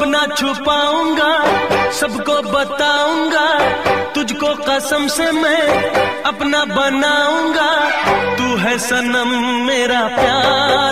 अब ना छुपाऊँगा, सबको बताऊँगा, तुझको कसम से मैं अपना बनाऊँगा। तू है सनम मेरा प्यार।